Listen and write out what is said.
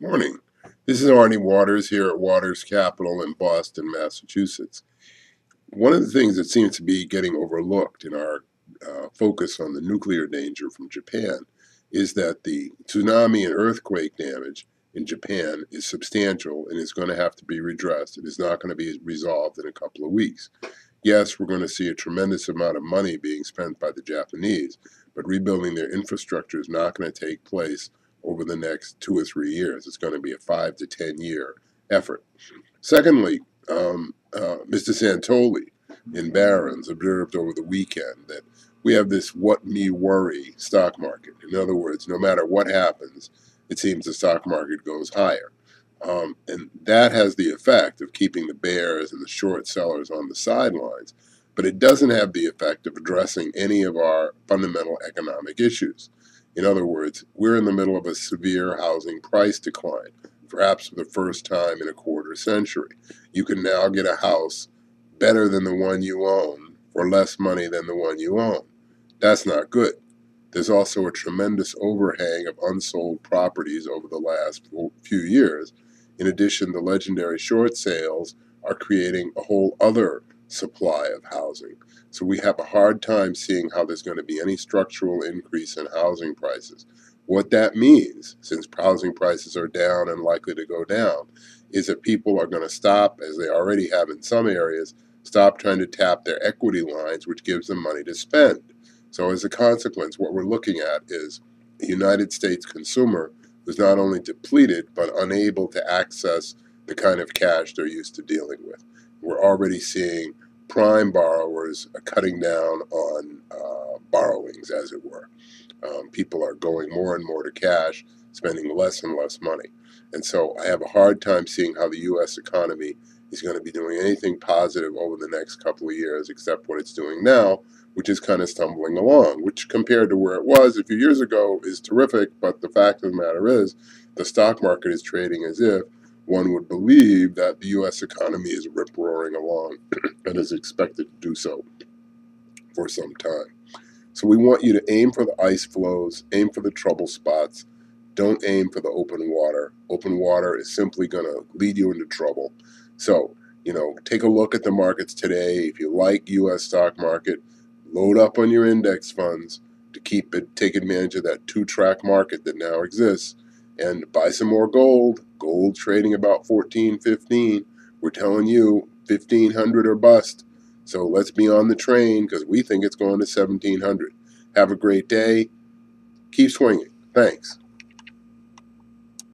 Morning. This is Arnie Waters here at Waters Capital in Boston, Massachusetts. One of the things that seems to be getting overlooked in our uh, focus on the nuclear danger from Japan is that the tsunami and earthquake damage in Japan is substantial and is going to have to be redressed. It is not going to be resolved in a couple of weeks. Yes, we're going to see a tremendous amount of money being spent by the Japanese, but rebuilding their infrastructure is not going to take place over the next two or three years. It's going to be a five to 10 year effort. Secondly, um, uh, Mr. Santoli in Barron's observed over the weekend that we have this what me worry stock market. In other words, no matter what happens, it seems the stock market goes higher. Um, and that has the effect of keeping the bears and the short sellers on the sidelines, but it doesn't have the effect of addressing any of our fundamental economic issues. In other words, we're in the middle of a severe housing price decline, perhaps for the first time in a quarter century. You can now get a house better than the one you own for less money than the one you own. That's not good. There's also a tremendous overhang of unsold properties over the last few years. In addition, the legendary short sales are creating a whole other supply of housing. So we have a hard time seeing how there's going to be any structural increase in housing prices. What that means, since housing prices are down and likely to go down, is that people are going to stop, as they already have in some areas, stop trying to tap their equity lines, which gives them money to spend. So, as a consequence, what we're looking at is a United States consumer who's not only depleted, but unable to access the kind of cash they're used to dealing with. We're already seeing prime borrowers are cutting down on uh, borrowings, as it were. Um, people are going more and more to cash, spending less and less money. And so I have a hard time seeing how the U.S. economy is going to be doing anything positive over the next couple of years, except what it's doing now, which is kind of stumbling along, which compared to where it was a few years ago is terrific. But the fact of the matter is, the stock market is trading as if one would believe that the U.S. economy is rip roaring along and is expected to do so for some time. So we want you to aim for the ice floes, aim for the trouble spots. Don't aim for the open water. Open water is simply going to lead you into trouble. So, you know, take a look at the markets today. If you like U.S. stock market, load up on your index funds to keep it, take advantage of that two-track market that now exists, and buy some more gold Gold trading about 14, 15. We're telling you 1500 or bust. So let's be on the train because we think it's going to 1700. Have a great day. Keep swinging. Thanks.